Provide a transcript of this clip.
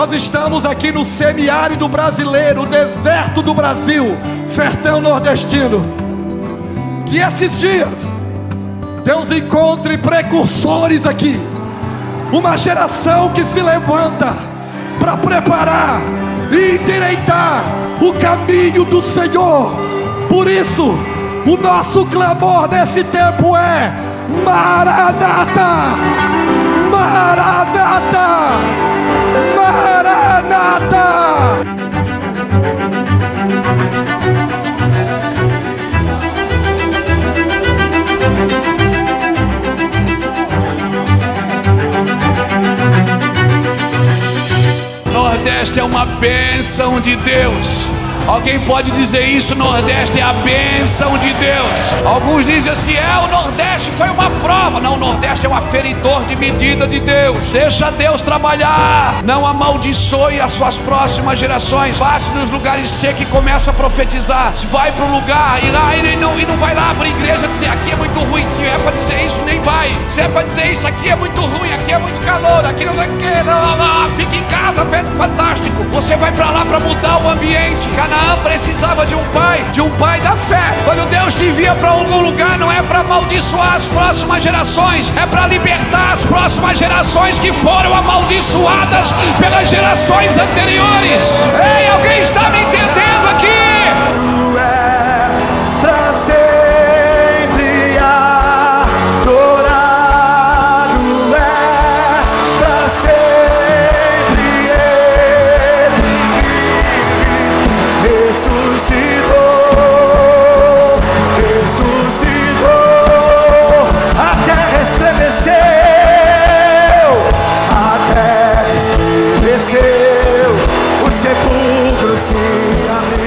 Nós estamos aqui no semiárido brasileiro, deserto do Brasil, sertão nordestino. Que esses dias Deus encontre precursores aqui, uma geração que se levanta para preparar e endireitar o caminho do Senhor. Por isso, o nosso clamor nesse tempo é: Maranata! Maranata! Nordeste é uma bênção de Deus. Alguém pode dizer isso? Nordeste é a bênção de Deus. Alguns dizem assim: é, o Nordeste foi uma prova. Não, o Nordeste é um aferidor de medida de Deus. Deixa Deus trabalhar. Não amaldiçoe as suas próximas gerações. Passe nos lugares secos e começa a profetizar. Se vai para um lugar e lá e não, e não vai lá para a igreja dizer aqui é muito ruim. Se é para dizer isso, nem vai. Se é para dizer isso, aqui é muito ruim, aqui é muito calor, aqui não querer. Fica em. Você vai para lá para mudar o ambiente. Canaã precisava de um pai, de um pai da fé. Quando Deus te envia para algum lugar, não é para amaldiçoar as próximas gerações, é para libertar as próximas gerações que foram amaldiçoadas pelas gerações anteriores. Ei, see.